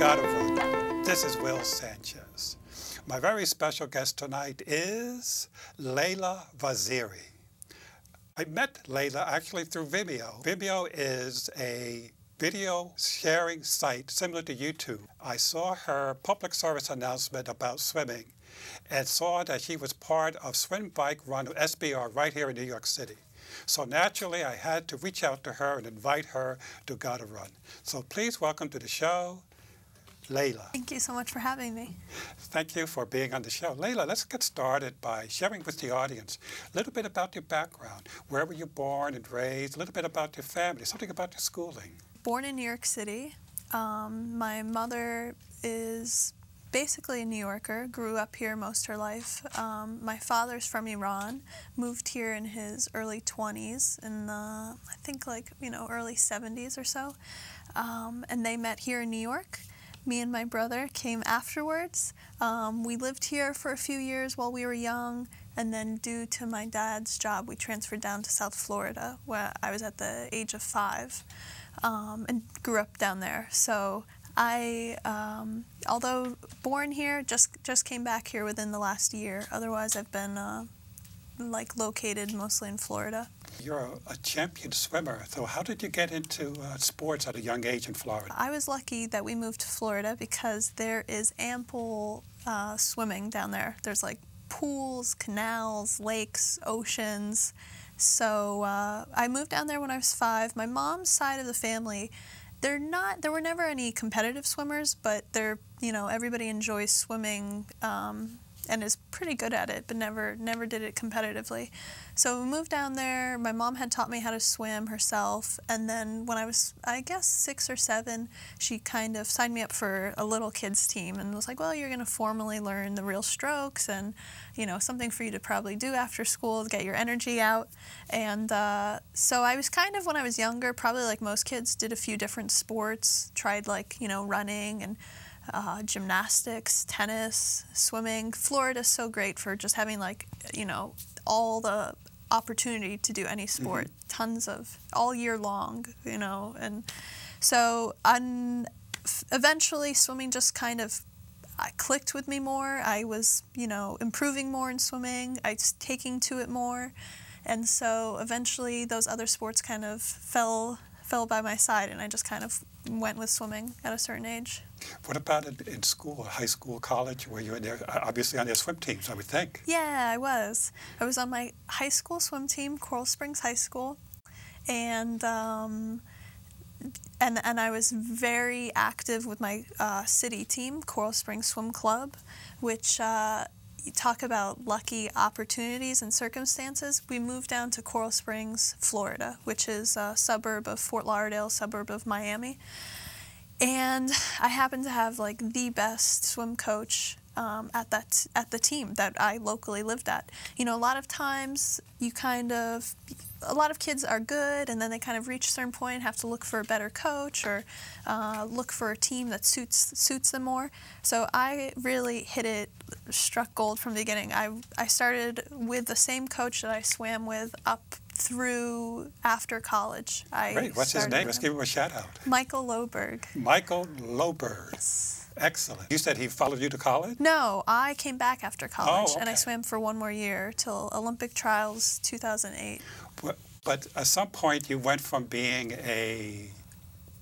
Run. This is Will Sanchez. My very special guest tonight is Leila Vaziri. I met Leila actually through Vimeo. Vimeo is a video sharing site similar to YouTube. I saw her public service announcement about swimming and saw that she was part of Swim Bike Run SBR right here in New York City. So naturally, I had to reach out to her and invite her to Gotta Run. So please welcome to the show, Leila. Thank you so much for having me. Thank you for being on the show. Leila, let's get started by sharing with the audience a little bit about your background. Where were you born and raised? A little bit about your family, something about your schooling. Born in New York City. Um, my mother is basically a New Yorker, grew up here most her life. Um, my father's from Iran, moved here in his early 20s, in the, I think like, you know, early 70s or so. Um, and they met here in New York. Me and my brother came afterwards. Um, we lived here for a few years while we were young, and then due to my dad's job, we transferred down to South Florida, where I was at the age of five, um, and grew up down there. So I, um, although born here, just just came back here within the last year. Otherwise, I've been uh, like located mostly in Florida. You're a, a, champion swimmer. So how did you get into uh, sports at a young age in Florida? I was lucky that we moved to Florida because there is ample uh, swimming down there. There's like pools, canals, lakes, oceans. So uh, I moved down there when I was five. My mom's side of the family they're not there were never any competitive swimmers but they're you know everybody enjoys swimming um, and is pretty good at it, but never never did it competitively. So we moved down there. My mom had taught me how to swim herself, and then when I was, I guess, six or seven, she kind of signed me up for a little kids team and was like, "Well, you're going to formally learn the real strokes, and you know, something for you to probably do after school to get your energy out." And uh, so I was kind of when I was younger, probably like most kids, did a few different sports, tried like you know running and uh, gymnastics, tennis, swimming. Florida's so great for just having like you know all the opportunity to do any sport, mm-hmm. tons of all year long, you know, and so un- eventually swimming just kind of clicked with me more. I was, you know, improving more in swimming. I was taking to it more. And so eventually those other sports kind of fell fell by my side and I just kind of went with swimming at a certain age. What about in school, high school, college? Were you in there, obviously on their swim teams, I would think? Yeah, I was. I was on my high school swim team, Coral Springs High School, and um, and and I was very active with my uh, city team, Coral Springs Swim Club, which uh, talk about lucky opportunities and circumstances. We moved down to Coral Springs, Florida, which is a suburb of Fort Lauderdale, suburb of Miami. And I happened to have like the best swim coach um, at that at the team that I locally lived at. You know, a lot of times you kind of a lot of kids are good and then they kind of reach a certain point and have to look for a better coach or uh, look for a team that suits suits them more. So i really hit it struck gold from the beginning. I, I started with the same coach that i swam with up through after college. I Great. what's his name? let's give him a shout out. Michael Lohberg. Michael Lohberg. Yes. Excellent. You said he followed you to college? No, I came back after college oh, okay. and I swam for one more year till Olympic trials 2008. But, but at some point you went from being a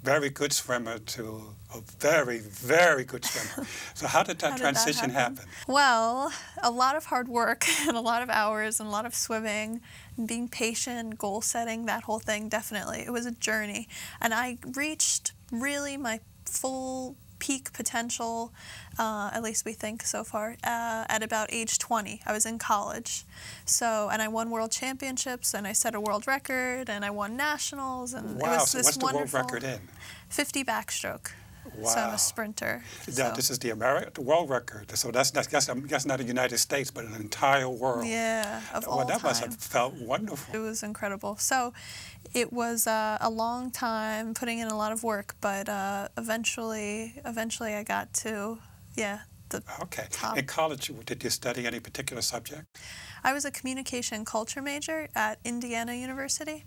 very good swimmer to a very, very good swimmer. So how did that how transition did that happen? happen? Well, a lot of hard work and a lot of hours and a lot of swimming and being patient, goal setting, that whole thing, definitely. It was a journey. And I reached really my full peak potential, uh, at least we think so far, uh, at about age 20. I was in college. So, and I won world championships and I set a world record and I won nationals and wow, it was so this what's the wonderful world record in? 50 backstroke. Wow. So I'm a sprinter. Yeah, so. this is the American the world record. So that's not that's, that's not the United States, but an entire world. Yeah, of well, all that time. must have felt wonderful. It was incredible. So it was uh, a long time, putting in a lot of work, but uh, eventually, eventually I got to, yeah, the okay. top. In college, did you study any particular subject? I was a communication culture major at Indiana University.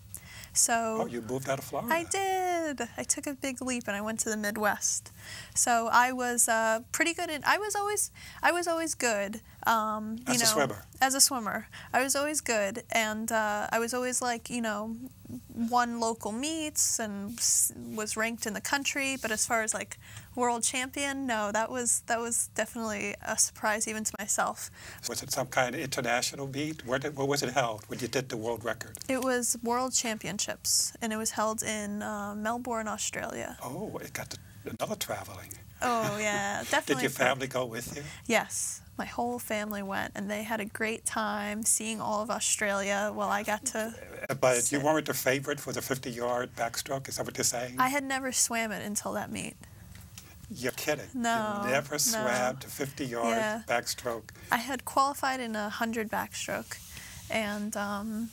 So Oh, you moved out of Florida. I did. I took a big leap and I went to the Midwest. So I was uh, pretty good at. I was always. I was always good. Um, you As a know, swimmer. As a swimmer, I was always good, and uh, I was always like you know, won local meets and was ranked in the country. But as far as like world champion, no, that was that was definitely a surprise even to myself. Was it some kind of international meet? Where, did, where was it held when you did the world record? It was World Championships, and it was held in uh, Melbourne, Australia. Oh, it got to, another traveling. Oh yeah, definitely. Did your family go with you? Yes, my whole family went, and they had a great time seeing all of Australia. While I got to, Uh, But you weren't the favorite for the 50-yard backstroke. Is that what you're saying? I had never swam it until that meet. You're kidding. No, You never no. swam the 50-yard Yeah. backstroke. I had qualified in a hundred backstroke, and um,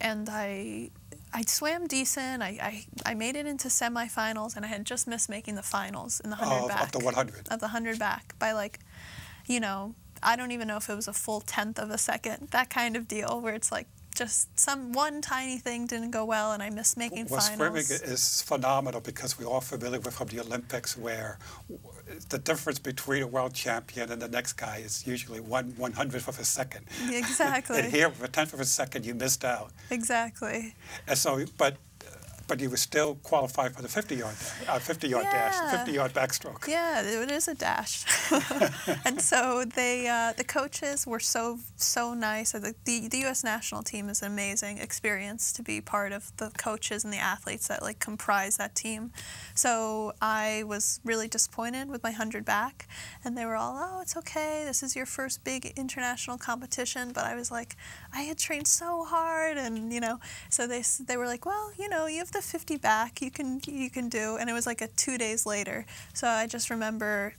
and I. I swam decent. I, I, I made it into semifinals, and I had just missed making the finals in the 100 Of, back. of the 100. of the 100 back by like, you know, I don't even know if it was a full tenth of a second, that kind of deal where it's like just some one tiny thing didn't go well and I missed making Well, swimming is phenomenal because we're all familiar with from the Olympics where the difference between a world champion and the next guy is usually one one hundredth of a second. Exactly. and here, with a tenth of a second, you missed out. Exactly. And so, but but you were still qualified for the 50 yard uh, 50 yard dash, Yeah. 50 yard backstroke. Yeah, it is a dash. and so they, uh, the coaches were so so nice. The, the the U.S. national team is an amazing experience to be part of the coaches and the athletes that like comprise that team. So I was really disappointed with my hundred back, and they were all, "Oh, it's okay. This is your first big international competition." But I was like, I had trained so hard, and you know, so they they were like, "Well, you know, you have the 50 back. You can you can do." And it was like a two days later. So I just remember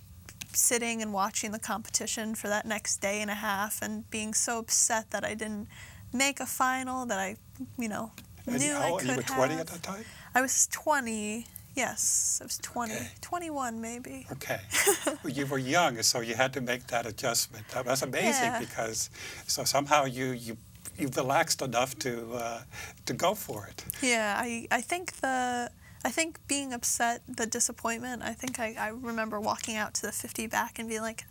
sitting and watching the competition for that next day and a half, and being so upset that I didn't make a final that I, you know, And knew how I could you were have. 20 at that time? I was 20. Yes, I was 20. Okay. 21 maybe. Okay. well, you were young, so you had to make that adjustment. That was amazing Yeah. because so somehow you you you relaxed enough to uh, to go for it. Yeah, I, I think the I think being upset, the disappointment, I think I, I remember walking out to the 50 back and being like,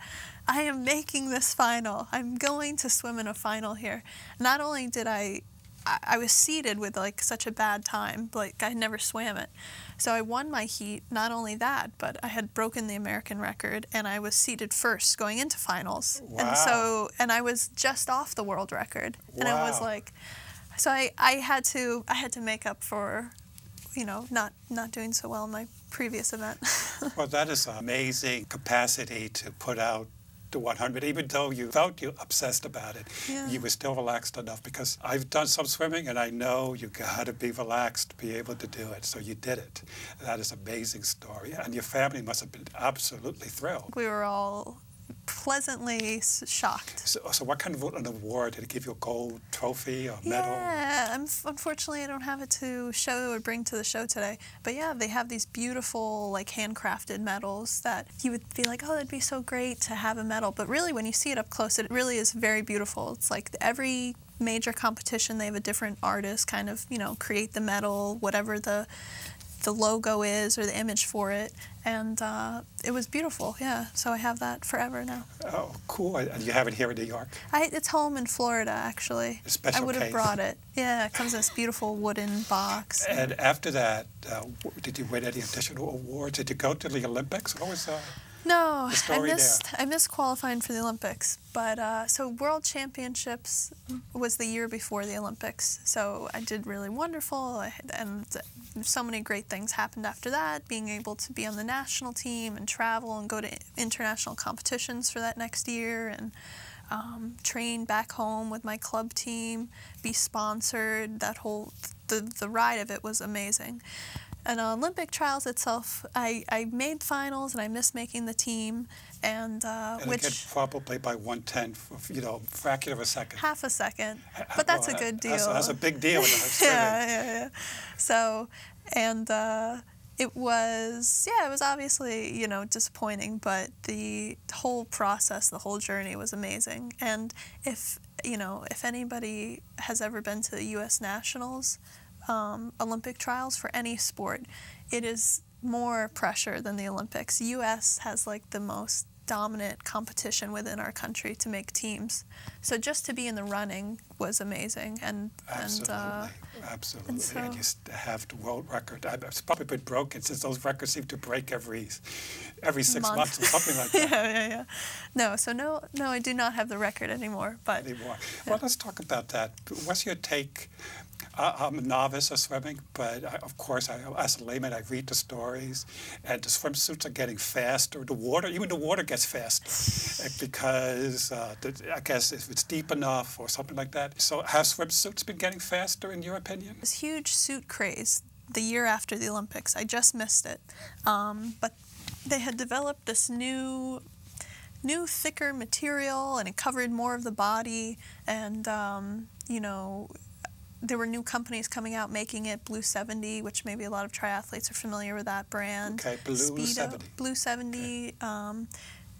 I am making this final. I'm going to swim in a final here. Not only did I I, I was seated with like such a bad time, like I never swam it. So I won my heat. Not only that, but I had broken the American record and I was seated first going into finals. Wow. And so and I was just off the world record. And it was like so I, I had to I had to make up for you know not not doing so well in my previous event. Well, that is an amazing capacity to put out the 100, even though you felt you obsessed about it. Yeah. You were still relaxed enough because I've done some swimming and I know you got to be relaxed to be able to do it. So you did it. That is an amazing story. And your family must have been absolutely thrilled. we were all pleasantly shocked. So, so what kind of an award? Did it give you a gold trophy or medal? Yeah, I'm, unfortunately, I don't have it to show or bring to the show today. But yeah, they have these beautiful, like handcrafted medals that you would be like, oh, that'd be so great to have a medal. But really, when you see it up close, it really is very beautiful. It's like every major competition, they have a different artist kind of, you know, create the medal, whatever the the logo is or the image for it. And uh, it was beautiful, yeah. So I have that forever now. Oh, cool. And you have it here in New York? I, it's home in Florida, actually. A special I would have brought it. Yeah, it comes in this beautiful wooden box. And after that, uh, did you win any additional awards? Did you go to the Olympics? What was uh, No, I story there. missed. I missed qualifying for the Olympics, but uh, so World Championships was the year before the Olympics. So I did really wonderful, and so many great things happened after that. Being able to be on the national team and travel and go to international competitions for that next year, and um, train back home with my club team, be sponsored. That whole the the ride of it was amazing. And uh, Olympic trials itself, I, I made finals and I missed making the team, and, uh, and which again, probably by one tenth, you know, fraction of a second. half a second, but that's Well, a good deal. That's, that's a big deal in yeah, yeah, yeah. So, and uh, it was, yeah, it was obviously, you know, disappointing, but the whole process, the whole journey was amazing. And if, you know, if anybody has ever been to the U.S. Nationals, um, Olympic trials for any sport, it is more pressure than the Olympics. U.S. has like the most dominant competition within our country to make teams. So just to be in the running was amazing, and Absolutely. and uh, Absolutely. and And, you have the world record. I- It's probably been broken since those records seem to break every every six Month. months or something like that yeah, yeah. Yeah. No, so no, no, I do not have the record anymore. But anymore. Well, let's talk about that. What's your take? I- I'm a novice at swimming, but I, of course, I, as a layman, I read the stories, and the swimsuits are getting faster. The water, even the water gets faster, eh, because uh, the, I guess if it's deep enough or something like that. So, have swimsuits been getting faster, in your opinion? this huge suit craze the year after the Olympics. I just missed it, um, but they had developed this new, new thicker material, and it covered more of the body. And um, you know, there were new companies coming out making it. Blue 70, which maybe a lot of triathletes are familiar with that brand. Okay, Blue Speedo, 70. Blue 70. Um,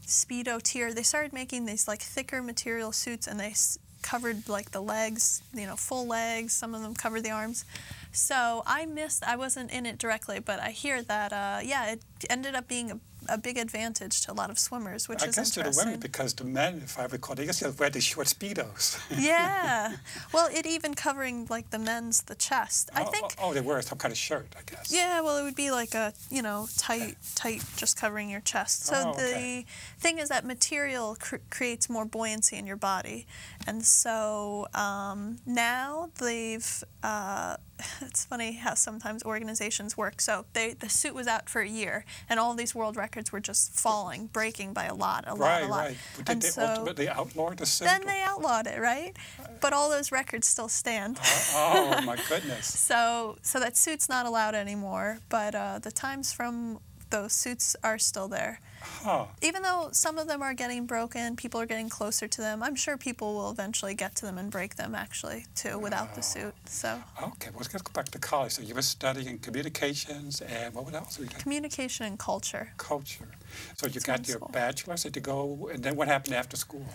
Speedo tier. They started making these like thicker material suits, and they s- covered like the legs, you know, full legs. Some of them covered the arms. So I missed. I wasn't in it directly, but I hear that uh, yeah, it ended up being a, a big advantage to a lot of swimmers, which I is guess to the interesting. women, because the men, if I recall, they just wear the short speedos. yeah. Well, it even covering like the men's the chest. I oh, think. Oh, they wear some kind of shirt, I guess. Yeah, well, it would be like a you know tight, tight, just covering your chest. So Oh, okay. the thing is that material cr- creates more buoyancy in your body, and so um, now they've. Uh, it's funny how sometimes organizations work. So they the suit was out for a year, and all these world records were just falling, breaking by a lot, a lot, Right, a lot. right. But did And they so ultimately outlaw the suit? then they outlawed it, right? But all those records still stand. oh, oh, my goodness. So, so that suit's not allowed anymore, but uh, the times from those suits are still there. Huh. Even though some of them are getting broken, people are getting closer to them. I'm sure people will eventually get to them and break them actually too without the suit. So, Okay, well, let's go back to college. So you were studying communications and what else were you doing? communication and culture. Culture. So you That's got your wonderful. bachelor's, did you go, and then what happened after school?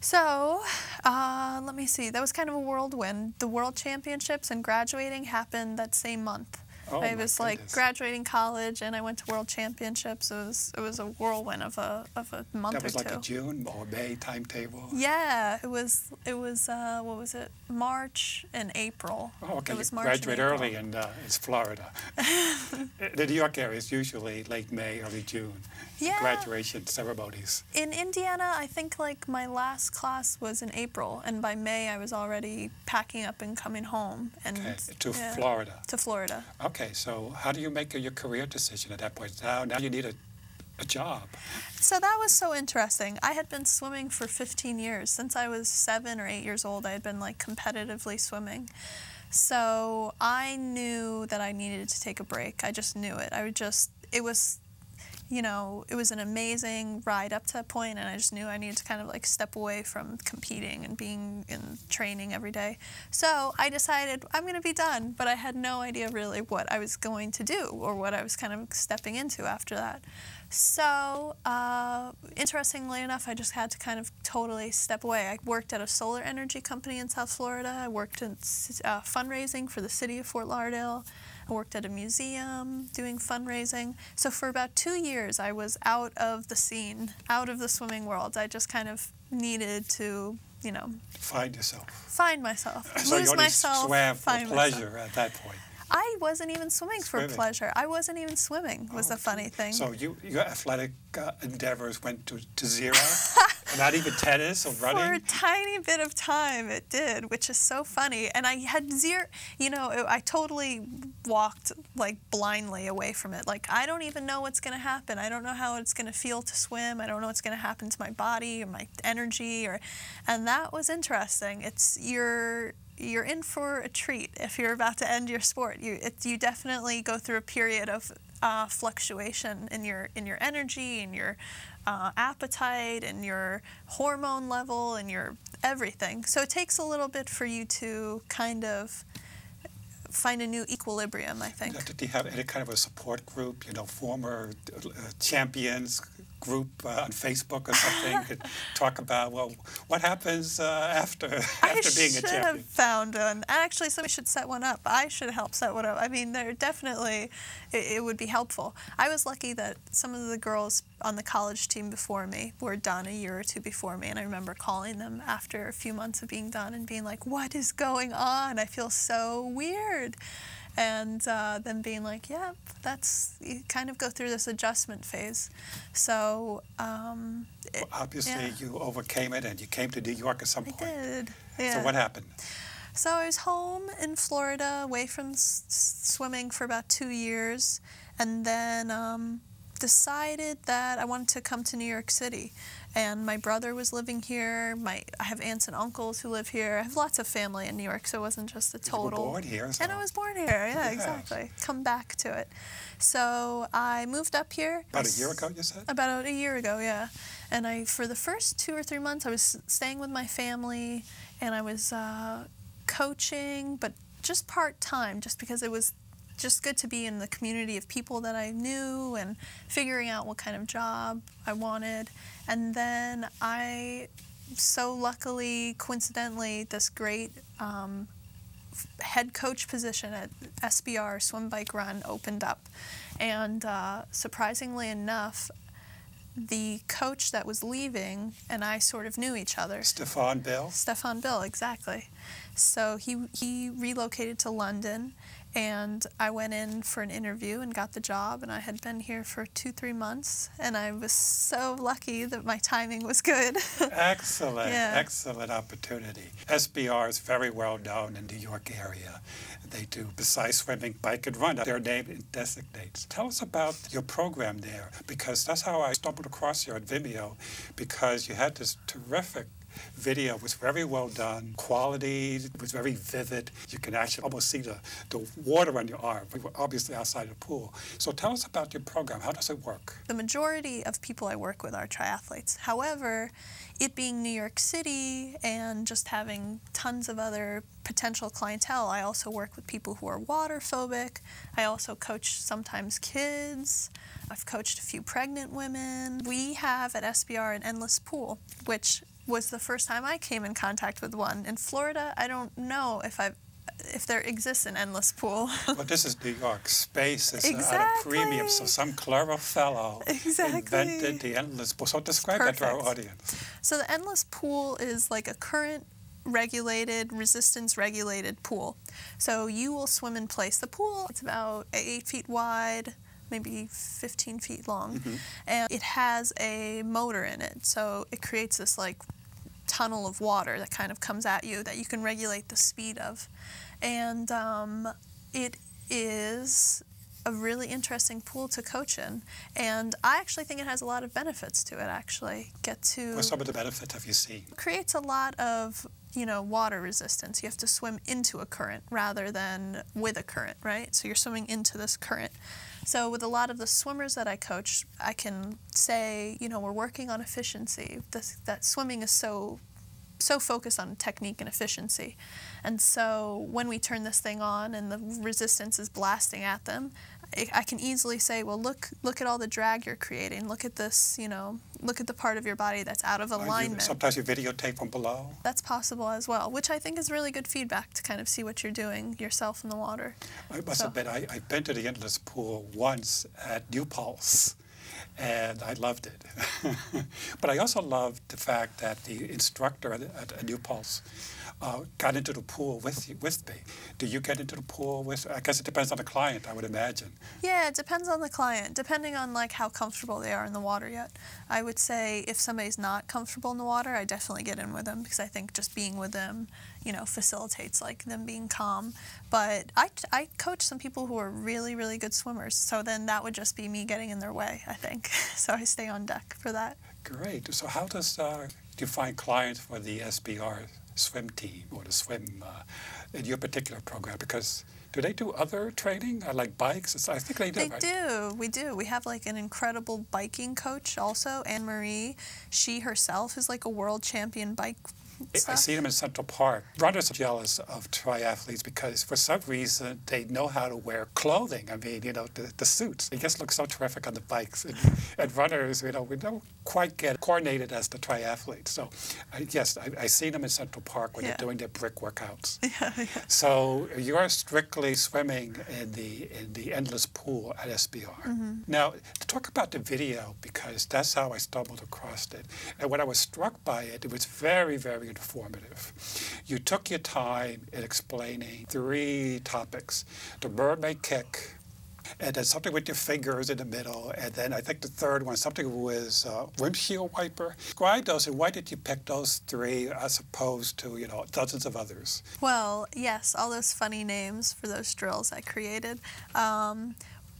So, uh, let me see. That was kind of a whirlwind. The World Championships and graduating happened that same month. Oh, I was like goodness. graduating college, and I went to World Championships. It was it was a whirlwind of a of a month That was like two. a June or May timetable? Yeah, it was. It was. Uh, what was it? March and April. Oh, okay. It was you March graduate April. early, and uh, it's Florida. the New York area is usually late May, early June. Yeah. Graduation ceremonies. In Indiana, I think like my last class was in April, and by May I was already packing up and coming home. And Okay, to yeah, Florida. To Florida. Okay, so how do you make your career decision at that point? Now, now you need a, a job. So that was so interesting. I had been swimming for 15 years. Since I was seven or eight years old, I had been like competitively swimming. So I knew that I needed to take a break. I just knew it. I would just, it was, you know, it was an amazing ride up to that point, and I just knew I needed to kind of like step away from competing and being in training every day. So I decided I'm going to be done, but I had no idea really what I was going to do or what I was kind of stepping into after that. So, uh, interestingly enough, I just had to kind of totally step away. I worked at a solar energy company in South Florida. I worked in uh, fundraising for the city of Fort Lauderdale. I worked at a museum doing fundraising. So, for about two years, I was out of the scene, out of the swimming world. I just kind of needed to, you know, Find yourself. find myself, so lose myself, swam for find myself. pleasure at that point. I wasn't even swimming for pleasure. I wasn't even swimming. Was Oh, the funny thing. So you, your athletic uh, endeavors went to, to zero? Not even tennis or For a tiny bit of time, it did, which is so funny. And I had zero, you know, I totally walked like blindly away from it. Like, I don't even know what's going to happen. I don't know how it's going to feel to swim. I don't know what's going to happen to my body or my energy. Or, and that was interesting. It's you're you're in for a treat if you're about to end your sport. You it, you definitely go through a period of uh, fluctuation in your in your energy and your uh, appetite and your hormone level and your everything. So it takes a little bit for you to kind of find a new equilibrium. I think. Did you have any kind of a support group, you know, former uh, champions, group uh, on Facebook or something could talk about well what happens uh, after after I being a champion. I should have found one. Actually, somebody should set one up. I should help set one up. I mean, they're definitely it, it would be helpful. I was lucky that some of the girls on the college team before me were done a year or two before me, and I remember calling them after a few months of being done and being like, "What is going on? I feel so weird." And uh, then being like, "Yep, that's you kind of go through this adjustment phase." So um, it, well, obviously, yeah. you overcame it, and you came to New York at some point. I point. did. Yeah. So what happened? So I was home in Florida, away from s- swimming for about two years, and then um, decided that I wanted to come to New York City. And my brother was living here. My I have aunts and uncles who live here. I have lots of family in New York, so it wasn't just a total. born here, And I was born here. Yeah, Yes. exactly. Come back to it. So I moved up here. About a year ago, you said. About a year ago, yeah. And I, for the first two or three months, I was staying with my family, and I was uh, coaching, but just part time, just because it was just good to be in the community of people that I knew and figuring out what kind of job I wanted. And then I, so luckily, coincidentally, this great um, head coach position at SBR Swim Bike Run opened up. And uh, surprisingly enough, the coach that was leaving and I sort of knew each other. Stefan Bill. Stefan Bill, exactly. So he he relocated to London, and I went in for an interview and got the job. And I had been here for two three months, and I was so lucky that my timing was good. Excellent, Yeah. excellent opportunity. SBR is very well known in the New York area. They do, besides swimming, bike and run, their name designates. Tell us about your program there, because that's how I stumbled across you on Vimeo, because you had this terrific video. Was very well done, quality, was very vivid. You can actually almost see the, the water on your arm. We were obviously outside the pool. So tell us about your program. How does it work? the majority of people I work with are triathletes. However, it being New York City and just having tons of other potential clientele, I also work with people who are water phobic. I also coach sometimes kids. I've coached a few pregnant women. We have at SBR an endless pool, which was the first time I came in contact with one. In Florida, I don't know if I've if there exists an endless pool. Well, this is New York. Space is at a premium. So some clever fellow Exactly. invented the endless pool. So describe that to our audience. So the endless pool is like a current regulated, resistance regulated pool. So you will swim in place. The pool, it's about eight feet wide, maybe 15 feet long, and it has a motor in it. So it creates this like tunnel of water that kind of comes at you that you can regulate the speed of. And um, it is a really interesting pool to coach in. And I actually think it has a lot of benefits to it, actually. Get to What some of the benefits have you seen? creates a lot of you know water resistance you have to swim into a current rather than with a current right so you're swimming into this current so with a lot of the swimmers that i coach i can say you know we're working on efficiency this, that swimming is so so focused on technique and efficiency and so when we turn this thing on and the resistance is blasting at them I- I can easily say, well, look, look at all the drag you're creating. Look at this, you know, look at the part of your body that's out of Are you- alignment sometimes you videotape from below. that's possible as well, which I think is really good feedback to kind of see what you're doing yourself in the water. I must So- admit, I, I've been to the endless pool once at New Pulse, and I loved it. but I also loved the fact that the instructor at, at New Pulse uh, got into the pool with you, with me. Do you get into the pool with? I guess it depends on the client, I would imagine. Yeah, it depends on the client, depending on like how comfortable they are in the water yet. I would say if somebody's not comfortable in the water, I definitely get in with them because I think just being with them, you know, facilitates like them being calm. But I, I coach some people who are really, really good swimmers. So then that would just be me getting in their way, I think. so I stay on deck for that. Great. So how does uh, do you find clients for the SBR swim team or the swim uh, in your particular program? Because do they do other training uh, like bikes? I think they do. They right? do. We do. We have like an incredible biking coach also, Anne Marie. She herself is like a world champion bike stuff. I see them in Central Park. Runners are jealous of triathletes because for some reason they know how to wear clothing. I mean, you know, the, the suits. They just look so terrific on the bikes. And, and runners, you know, we don't quite get coordinated as the triathletes. So, I, yes, I, I see them in Central Park when Yeah. they're doing their brick workouts. Yeah, yeah. So you're strictly swimming in the in the endless pool at SBR. Mm-hmm. Now, to talk about the video because that's how I stumbled across it, and when I was struck by it, it was very, very informative. You took your time in explaining three topics: the mermaid kick. And then something with your fingers in the middle, and then I think the third one, something with uh, windshield wiper. Describe those, and why did you pick those three as opposed to you know dozens of others? Well, yes, all those funny names for those drills I created. Um,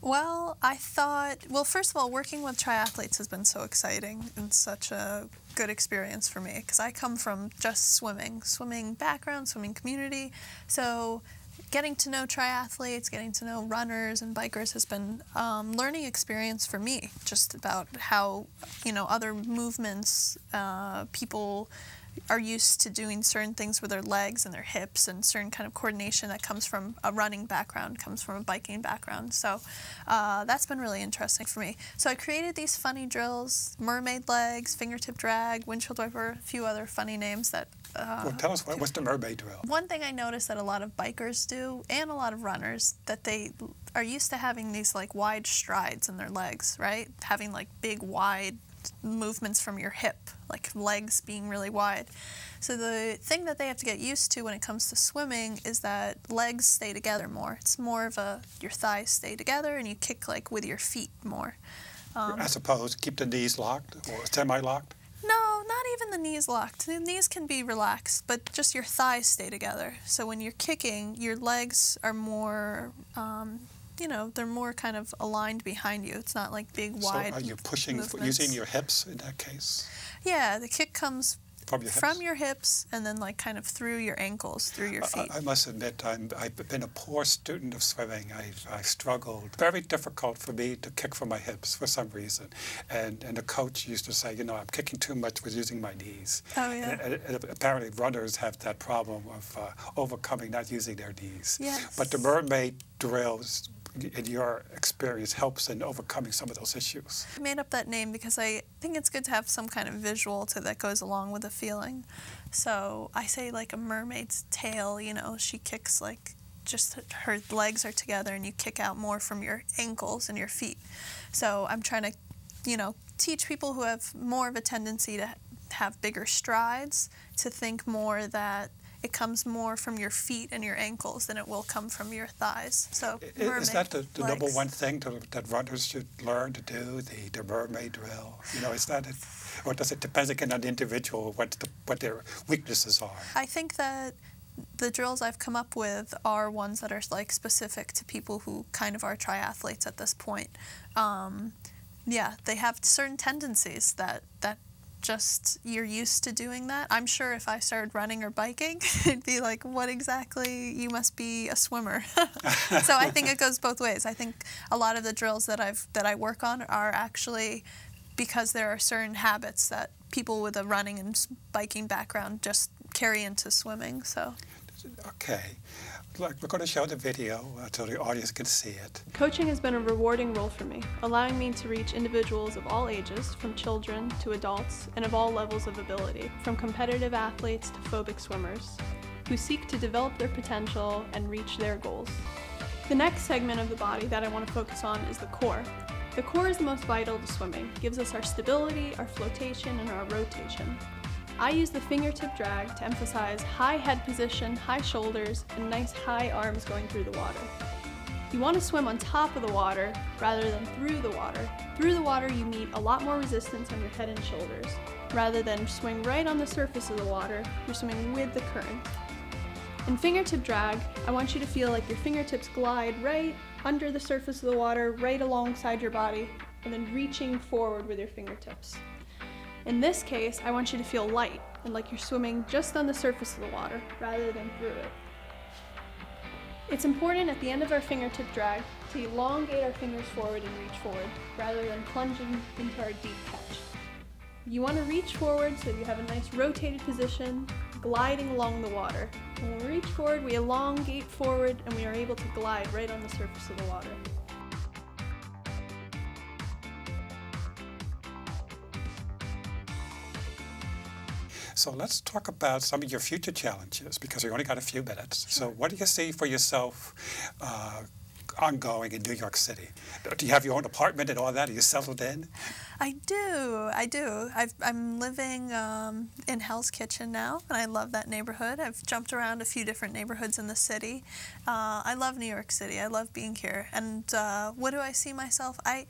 well, I thought, well, first of all, working with triathletes has been so exciting and such a good experience for me because I come from just swimming, swimming background, swimming community. So getting to know triathletes, getting to know runners and bikers has been um, learning experience for me. Just about how you know other movements, uh, people are used to doing certain things with their legs and their hips and certain kind of coordination that comes from a running background, comes from a biking background. So uh, that's been really interesting for me. So I created these funny drills: mermaid legs, fingertip drag, windshield wiper, a few other funny names that. Uh, Well, tell us what, what's the mermaid drill? one thing I noticed that a lot of bikers do and a lot of runners that they are used to having these like wide strides in their legs, right? Having like big wide movements from your hip, like legs being really wide. So the thing that they have to get used to when it comes to swimming is that legs stay together more. It's more of a your thighs stay together and you kick like with your feet more. Um, I suppose keep the knees locked or semi-locked. no, not even the knees locked. The knees can be relaxed, but just your thighs stay together. So when you're kicking, your legs are more, um, you know, they're more kind of aligned behind you. It's not like big, wide. so are you pushing movements. using your hips in that case Yeah, the kick comes from your hips? from your hips and then like kind of through your ankles, through your feet. I, I must admit, I'm, I've been a poor student of swimming. I've, I've struggled. Very difficult for me to kick from my hips for some reason. And, and the coach used to say, you know, I'm kicking too much with using my knees. Oh, yeah. And, and apparently, runners have that problem of uh, overcoming not using their knees. Yes. But the mermaid drills, in your experience, helps in overcoming some of those issues. I made up that name because I think it's good to have some kind of visual to that goes along with the feeling. So I say like a mermaid's tail, you know, she kicks like just her legs are together and you kick out more from your ankles and your feet. So I'm trying to, you know, teach people who have more of a tendency to have bigger strides to think more that it comes more from your feet and your ankles than it will come from your thighs. So Is that the, the number one thing to, that runners should learn to do, the, the mermaid drill? You know, is that it? Or does it depend again on the individual, what, the, what their weaknesses are? I think that the drills I've come up with are ones that are like specific to people who kind of are triathletes at this point. Um, yeah, they have certain tendencies that that just you're used to doing that. I'm sure if I started running or biking, it'd be like, what exactly? You must be a swimmer. so I think it goes both ways. I think a lot of the drills that I've that I work on are actually because there are certain habits that people with a running and biking background just carry into swimming. So Okay. Look, we're going to show the video uh, so the audience can see it. Coaching has been a rewarding role for me, allowing me to reach individuals of all ages, from children to adults, and of all levels of ability, from competitive athletes to phobic swimmers, who seek to develop their potential and reach their goals. The next segment of the body that I want to focus on is the core. The core is the most vital to swimming, gives us our stability, our flotation, and our rotation. I use the fingertip drag to emphasize high head position, high shoulders, and nice high arms going through the water. You want to swim on top of the water rather than through the water. Through the water, you meet a lot more resistance on your head and shoulders. Rather than swing right on the surface of the water, you're swimming with the current. In fingertip drag, I want you to feel like your fingertips glide right under the surface of the water, right alongside your body, and then reaching forward with your fingertips. In this case, I want you to feel light and like you're swimming just on the surface of the water rather than through it. It's important at the end of our fingertip drag to elongate our fingers forward and reach forward rather than plunging into our deep catch. You want to reach forward so you have a nice rotated position, gliding along the water. When we reach forward, we elongate forward and we are able to glide right on the surface of the water. So let's talk about some of your future challenges because we only got a few minutes. Sure. So what do you see for yourself uh, ongoing in New York City? Do you have your own apartment and all that? Are you settled in? I do. I do. i am living um, in Hell's Kitchen now, and I love that neighborhood. I've jumped around a few different neighborhoods in the city. Uh, I love New York City. I love being here. And uh, what do I see myself? I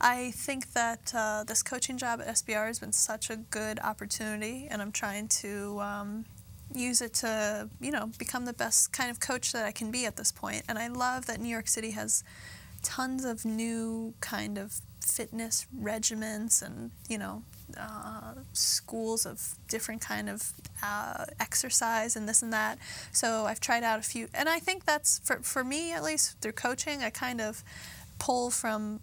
I think that uh, this coaching job at SBR has been such a good opportunity, and I'm trying to um, use it to, you know, become the best kind of coach that I can be at this point. And I love that New York City has tons of new kind of fitness regimens and, you know, uh, schools of different kind of uh, exercise and this and that. So I've tried out a few, and I think that's for for me at least through coaching. I kind of pull from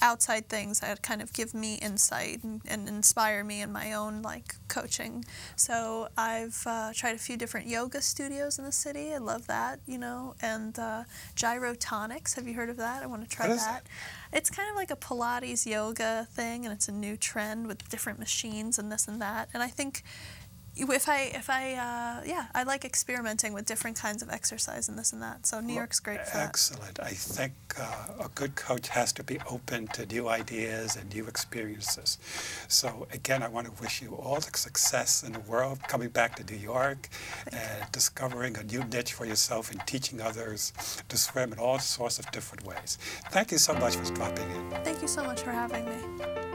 outside things that kind of give me insight and, and inspire me in my own like coaching. So I've uh, tried a few different yoga studios in the city. I love that, you know, and uh, gyrotonics. Have you heard of that? I want to try that. that. It's kind of like a Pilates yoga thing, and it's a new trend with different machines and this and that. And I think if I if I uh, yeah I like experimenting with different kinds of exercise and this and that. So New well, York's great for excellent. that. I think uh, a good coach has to be open to new ideas and new experiences. So again, I want to wish you all the success in the world coming back to New York and discovering a new niche for yourself and teaching others to swim in all sorts of different ways. Thank you so much for dropping in. Thank you so much for having me.